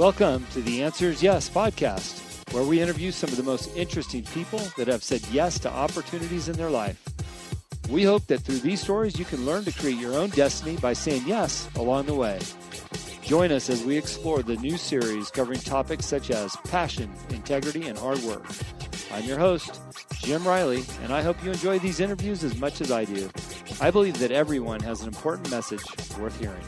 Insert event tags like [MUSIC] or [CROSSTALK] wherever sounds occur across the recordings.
Welcome to the Answer is Yes podcast, where we interview some of the most interesting people that have said yes to opportunities in their life. We hope that through these stories you can learn to create your own destiny by saying yes along the way. Join us as we explore the new series covering topics such as passion, integrity, and hard work. I'm your host, Jim Riley, and I hope you enjoy these interviews as much as I do. I believe that everyone has an important message worth hearing.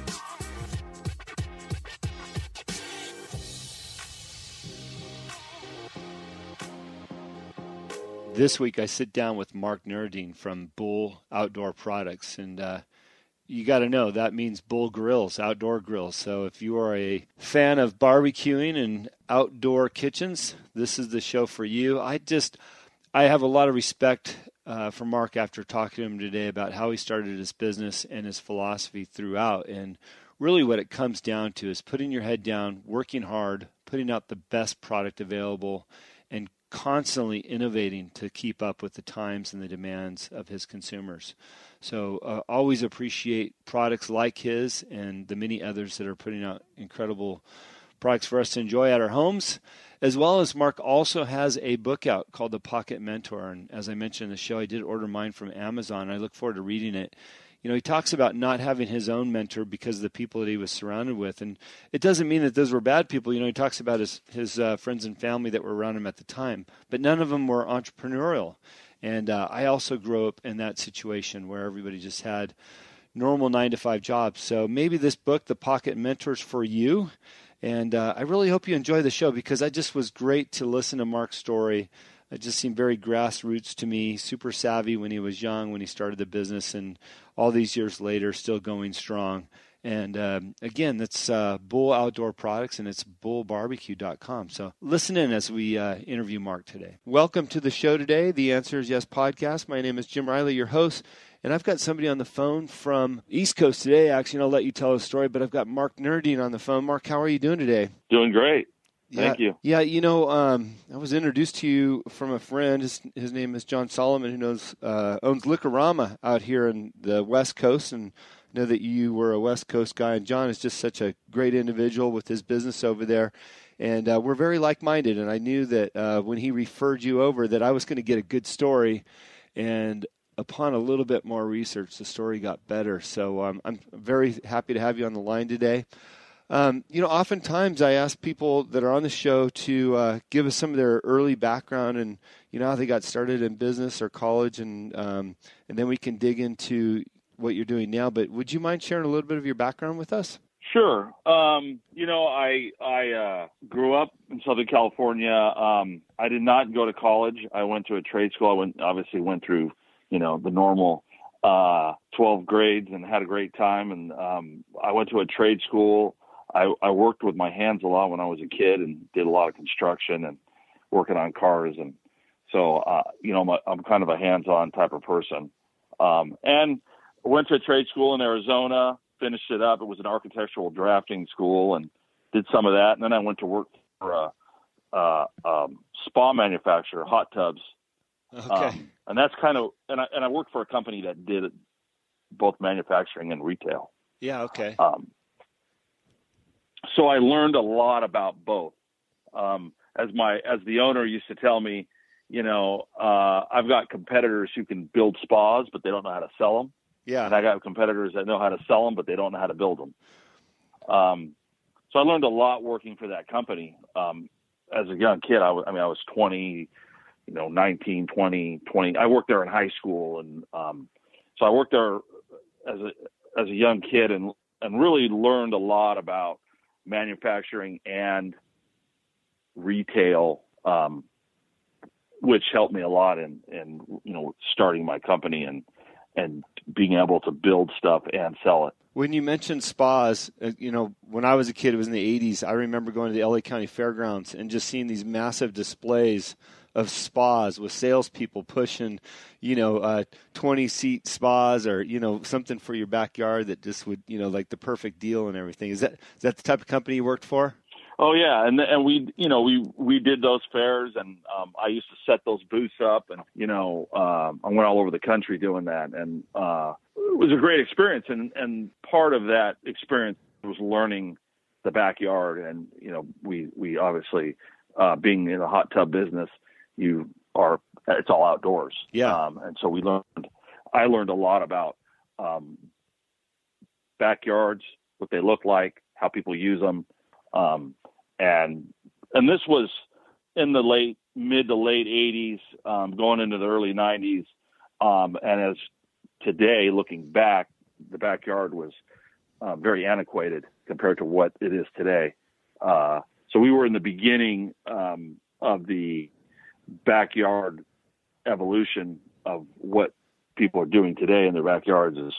This week, I sit down with Mark Nureddine from Bull Outdoor Products, and uh, you got to know that means Bull Grills, outdoor grills. So if you are a fan of barbecuing and outdoor kitchens, this is the show for you. I just, I have a lot of respect uh, for Mark after talking to him today about how he started his business and his philosophy throughout. And really, what it comes down to is putting your head down, working hard, putting out the best product available, constantly innovating to keep up with the times and the demands of his consumers. So, uh, always appreciate products like his and the many others that are putting out incredible products for us to enjoy at our homes. As well as Mark also has a book out called The Pocket Mentor. And as I mentioned in the show, I did order mine from Amazon. I look forward to reading it you know, he talks about not having his own mentor because of the people that he was surrounded with, and it doesn't mean that those were bad people. You know, he talks about his his uh, friends and family that were around him at the time, but none of them were entrepreneurial. And uh, I also grew up in that situation where everybody just had normal nine to five jobs. So maybe this book, The Pocket Mentors, for you. And uh, I really hope you enjoy the show because I just was great to listen to Mark's story it just seemed very grassroots to me, super savvy when he was young, when he started the business, and all these years later, still going strong. And um, again, that's uh, Bull Outdoor Products, and it's bullbarbecue.com. So listen in as we uh, interview Mark today. Welcome to the show today, the Answer is Yes podcast. My name is Jim Riley, your host. And I've got somebody on the phone from East Coast today. Actually, and I'll let you tell a story, but I've got Mark Nureddine on the phone. Mark, how are you doing today? Doing great. Thank you. Yeah, you know, um, I was introduced to you from a friend. His, his name is John Solomon, who knows uh, owns Liquorama out here in the West Coast, and I know that you were a West Coast guy. And John is just such a great individual with his business over there, and uh, we're very like-minded. And I knew that uh, when he referred you over, that I was going to get a good story, and upon a little bit more research, the story got better. So um, I'm very happy to have you on the line today. Um, you know, oftentimes I ask people that are on the show to uh, give us some of their early background and you know how they got started in business or college, and um, and then we can dig into what you're doing now. But would you mind sharing a little bit of your background with us? Sure. Um, you know, I I uh, grew up in Southern California. Um, I did not go to college. I went to a trade school. I went obviously went through you know the normal uh, 12 grades and had a great time. And um, I went to a trade school I, I worked with my hands a lot when I was a kid and did a lot of construction and working on cars. And so, uh, you know, I'm kind of a hands-on type of person. Um, and went to a trade school in Arizona, finished it up. It was an architectural drafting school and did some of that. And then I went to work for a, a um, spa manufacturer, hot tubs. Okay. Um, and that's kind of, and I, and I worked for a company that did both manufacturing and retail. Yeah. Okay. Um, so I learned a lot about both. Um, as my as the owner used to tell me, you know, uh, I've got competitors who can build spas, but they don't know how to sell them. Yeah. And I got competitors that know how to sell them, but they don't know how to build them. Um, so I learned a lot working for that company. Um, as a young kid, I, was, I mean, I was 20, you know, 19, 20, 20. I worked there in high school. And, um, so I worked there as a, as a young kid and, and really learned a lot about manufacturing and retail, um, which helped me a lot in, in, you know, starting my company and, and being able to build stuff and sell it. When you mentioned spas, uh, you know, when I was a kid, it was in the 80s. I remember going to the LA County Fairgrounds and just seeing these massive displays of spas with salespeople pushing, you know, uh, 20 seat spas or, you know, something for your backyard that just would, you know, like the perfect deal and everything. Is that, is that the type of company you worked for? Oh yeah, and and we you know we we did those fairs, and um, I used to set those booths up, and you know um, I went all over the country doing that, and uh, it was a great experience, and and part of that experience was learning the backyard, and you know, we we obviously uh, being in the hot tub business, you are it's all outdoors. Yeah. Um, and so we learned. I learned a lot about um, backyards, what they look like, how people use them, um, and and this was in the late mid to late 80s, um, going into the early 90s. Um, and as today, looking back, the backyard was uh, very antiquated compared to what it is today. Uh, so we were in the beginning um, of the backyard evolution of what people are doing today in their backyards is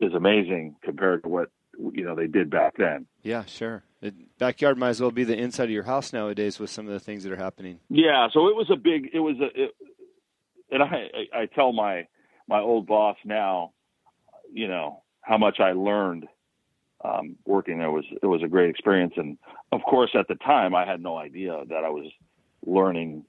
is amazing compared to what you know they did back then. Yeah, sure. It, backyard might as well be the inside of your house nowadays with some of the things that are happening. Yeah, so it was a big. It was a, it, and I I tell my my old boss now, you know how much I learned um, working there was it was a great experience, and of course at the time I had no idea that I was learning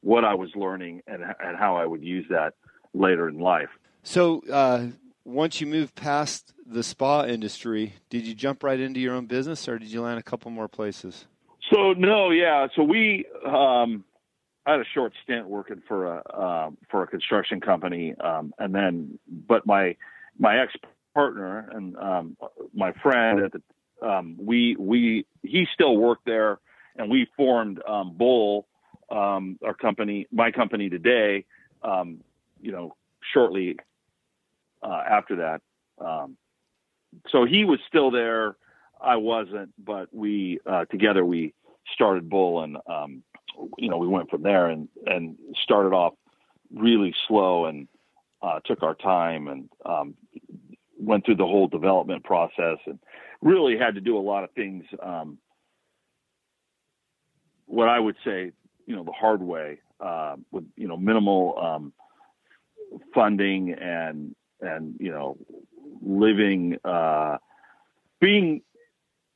what I was learning and and how I would use that later in life. So uh, once you moved past the spa industry, did you jump right into your own business, or did you land a couple more places? So no, yeah. So we, um, I had a short stint working for a um, for a construction company, um, and then, but my my ex partner and um, my friend at the, um, we we he still worked there, and we formed um, Bull, our company, my company today. You know, shortly uh, after that. Um, so he was still there. I wasn't, but we uh, together we started Bull, and um, you know we went from there and and started off really slow and uh, took our time and um, went through the whole development process and really had to do a lot of things. Um, what I would say, you know, the hard way uh, with you know minimal um, funding and and you know living uh, being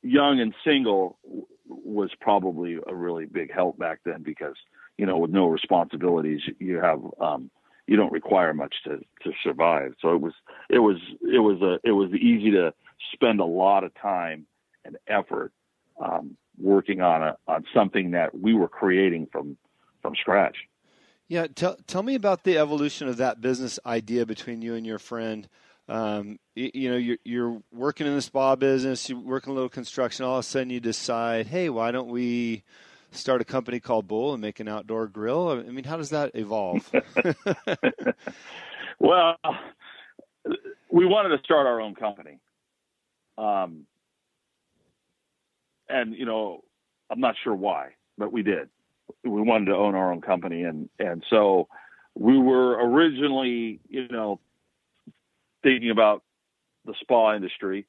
young and single was probably a really big help back then because you know with no responsibilities you have um, you don't require much to to survive. So it was it was it was a it was easy to spend a lot of time and effort um, working on a on something that we were creating from from scratch yeah, tell tell me about the evolution of that business idea between you and your friend. Um, you, you, know, you're, you're working in the spa business, you're working a little construction. All of a sudden, you decide, hey, why don't we start a company called Bull and make an outdoor grill? I mean, how does that evolve? [LAUGHS] [LAUGHS] well, we wanted to start our own company, um, and you know, I'm not sure why, but we did we wanted to own our own company, and and so we were originally, you know, thinking about the spa industry,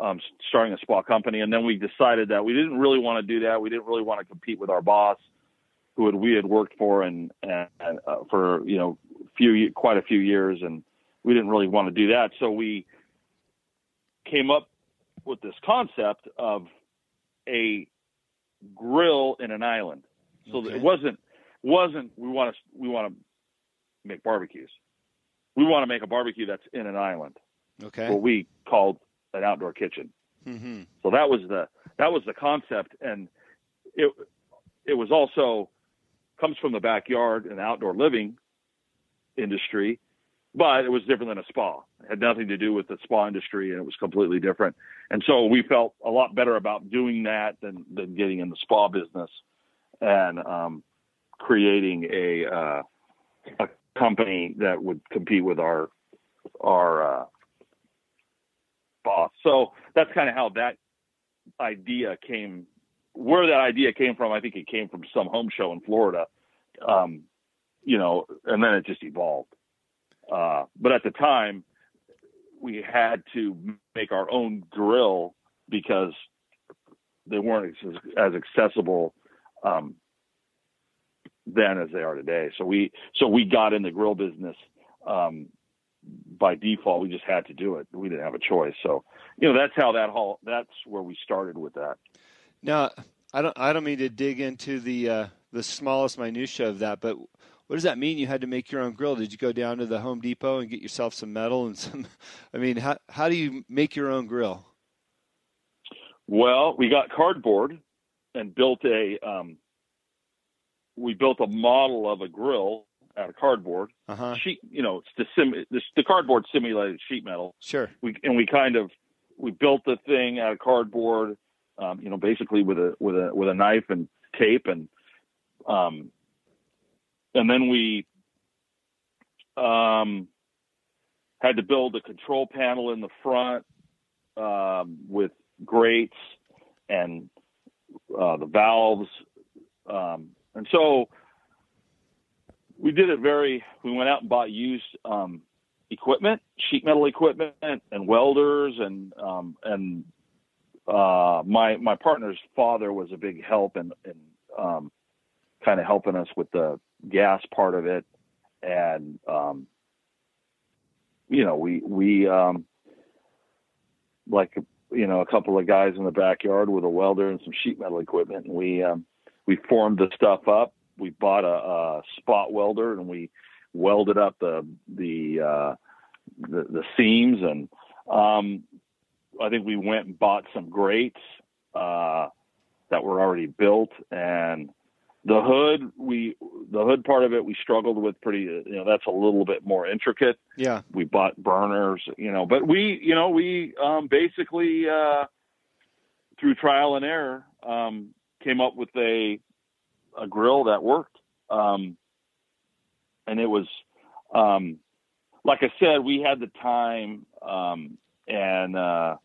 um, starting a spa company, and then we decided that we didn't really want to do that. We didn't really want to compete with our boss, who had, we had worked for and, and uh, for you know few quite a few years, and we didn't really want to do that. So we came up with this concept of a grill in an island. So okay. it wasn't wasn't we want to we want to make barbecues. We want to make a barbecue that's in an island. Okay. What we called an outdoor kitchen. Mm-hmm. So that was the that was the concept, and it it was also comes from the backyard and outdoor living industry, but it was different than a spa. It had nothing to do with the spa industry, and it was completely different. And so we felt a lot better about doing that than than getting in the spa business and um, creating a uh, a company that would compete with our our uh, boss. So that's kind of how that idea came. Where that idea came from, I think it came from some home show in Florida, um, you know, and then it just evolved. Uh, but at the time, we had to make our own grill because they weren't as, as accessible um, then as they are today. So we so we got in the grill business um, by default. We just had to do it. We didn't have a choice. So you know that's how that whole that's where we started with that. Now I don't I don't mean to dig into the uh, the smallest minutia of that, but what does that mean? You had to make your own grill. Did you go down to the Home Depot and get yourself some metal and some? [LAUGHS] I mean, how how do you make your own grill? Well, we got cardboard and built a um, we built a model of a grill out of cardboard. Uh-huh. Sheet, you know, it's the sim the, the cardboard simulated sheet metal. Sure. We and we kind of we built the thing out of cardboard, um, you know, basically with a with a with a knife and tape and um, and then we um, had to build a control panel in the front um, with grates and uh, the valves, um, and so we did it very. We went out and bought used um, equipment, sheet metal equipment, and welders, and um, and uh, my my partner's father was a big help in, in um, kind of helping us with the gas part of it, and um, you know we we um, like you know a couple of guys in the backyard with a welder and some sheet metal equipment, and we um, we formed the stuff up. We bought a, a spot welder and we welded up the the uh, the, the seams and um, I think we went and bought some grates uh, that were already built and the hood we the hood part of it we struggled with pretty you know that's a little bit more intricate Yeah. we bought burners you know but we you know we um, basically uh, through trial and error um, came up with a a grill that worked um, and it was um, like I said, we had the time um, and uh,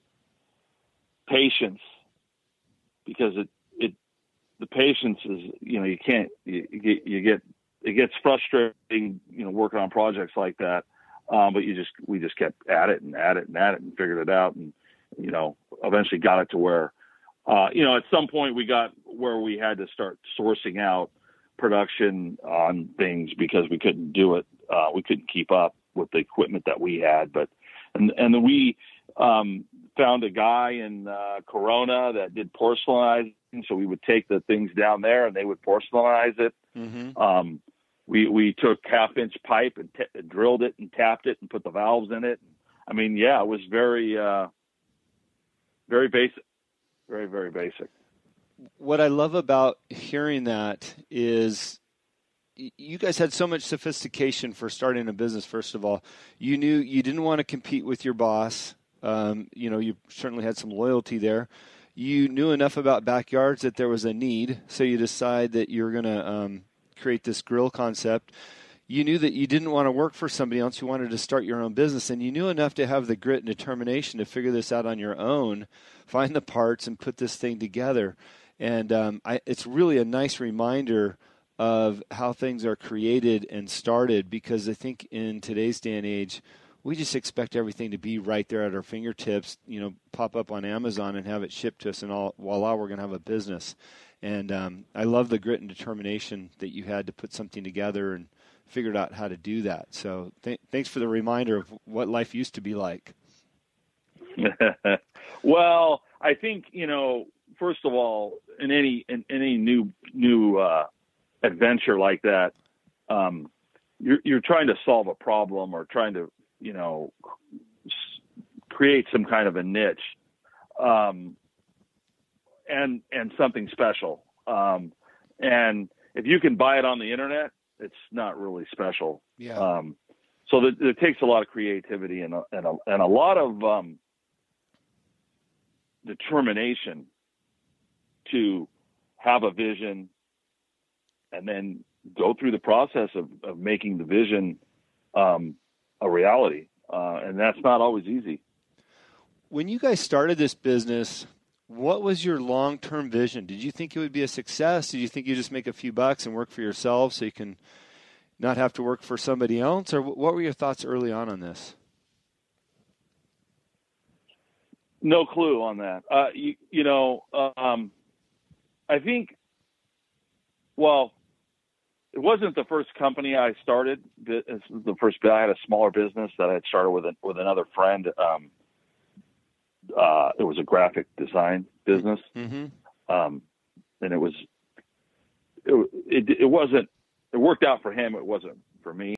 patience because it it the patience is you know you can't you, get you get it gets frustrating you know working on projects like that. Um, but you just we just kept at it and at it and at it and figured it out and you know eventually got it to where uh, you know at some point we got where we had to start sourcing out production on things because we couldn't do it uh, we couldn't keep up with the equipment that we had. But and and we um, found a guy in uh, Corona that did porcelainizing so we would take the things down there and they would porcelainize it Mm-hmm. um, we we took half inch pipe and t- drilled it and tapped it and put the valves in it. I mean, yeah, it was very uh, very basic, very very basic. What I love about hearing that is you guys had so much sophistication for starting a business. First of all, you knew you didn't want to compete with your boss. Um, you know, you certainly had some loyalty there. You knew enough about backyards that there was a need, so you decide that you're going to um, create this grill concept. You knew that you didn't want to work for somebody else. You wanted to start your own business, and you knew enough to have the grit and determination to figure this out on your own, find the parts, and put this thing together. And um, I, it's really a nice reminder of how things are created and started because I think in today's day and age, we just expect everything to be right there at our fingertips, you know, pop up on Amazon and have it shipped to us, and all voila, we're going to have a business. And um, I love the grit and determination that you had to put something together and figured out how to do that. So th- thanks for the reminder of what life used to be like. [LAUGHS] well, I think you know. First of all, in any in any new new uh, adventure like that, um, you're you're trying to solve a problem or trying to you know create some kind of a niche, um, and and something special. Um, and if you can buy it on the internet, it's not really special. Yeah. Um, so that it takes a lot of creativity and a, and a, and a lot of um, determination to have a vision and then go through the process of, of making the vision um, a reality. Uh, and that's not always easy. When you guys started this business, what was your long term vision? Did you think it would be a success? Did you think you'd just make a few bucks and work for yourself so you can not have to work for somebody else? Or what were your thoughts early on on this? No clue on that. Uh, you, you know, um, I think, well, it wasn't the first company I started. The first, I had a smaller business that I had started with, a, with another friend. Um, uh, it was a graphic design business. Mm-hmm. Um, and it was, it, it, it wasn't, it worked out for him. It wasn't for me.